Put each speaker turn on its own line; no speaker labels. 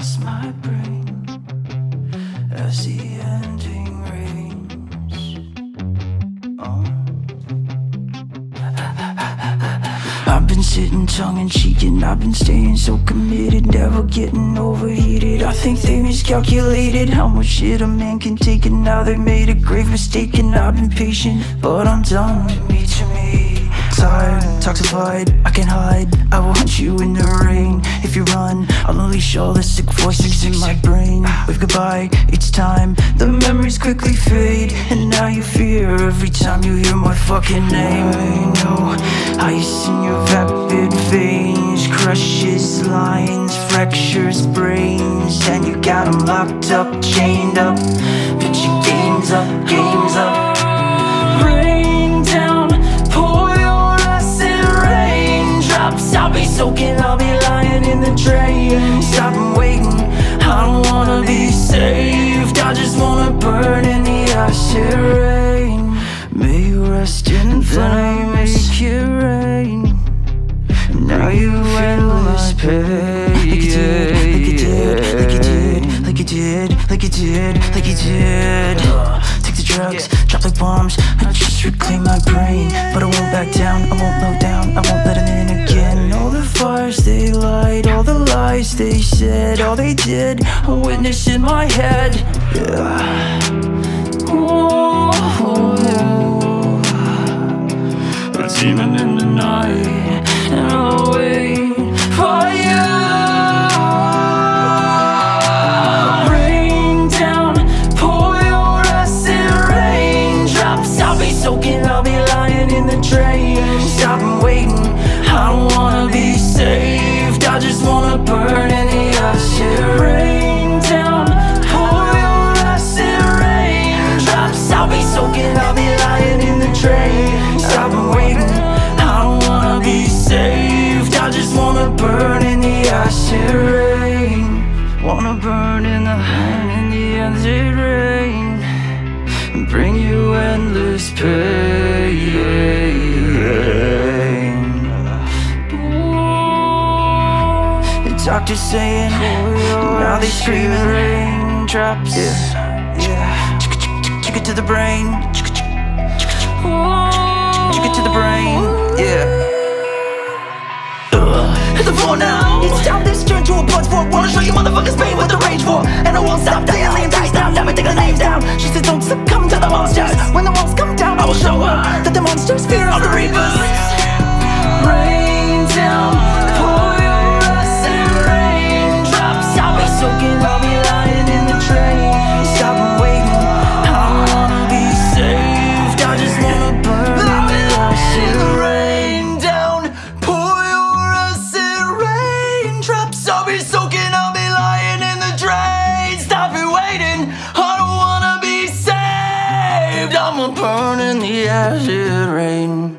across my brain as the ending rains. Oh. I've been sitting tongue in cheek and I've been staying so committed, never getting overheated. I think they miscalculated how much shit a man can take, and now they made a grave mistake. And I've been patient, but I'm done. Me to me tired, toxified, I can't hide. I will hunt you in the rain. If you run, I'll unleash all the sick voices in my brain. Wave goodbye each time. The memories quickly fade. And now you fear every time you hear my fucking name. You know, ice in your vapid veins. Crushes lines, fractures brains. And you got them locked up, chained up. Your games up, games up I'll be soaking, I'll be lying in the drain. Stop and waiting, I don't wanna be saved. I just wanna burn in the acid rain. May you rest in flame, make it rain. Now you endless pain. Like you did, like you did, like you did, like you did, like you did, like you did. Take the drugs, drop like bombs, I just reclaim my brain. But I won't back down, I won't low said All they did, a witness in my head. Yeah. Ooh, It's even in the night Burn in the in the acid rain. Bring you endless pain. The doctor's saying Now they screaming raindrops. Yeah, yeah. Chick it to the brain. Chick it to the brain. Yeah. Hit the floor now. Each time this turn to a blood sport Wanna show you motherfuckers down She said don't succumb to the monsters When the acid rain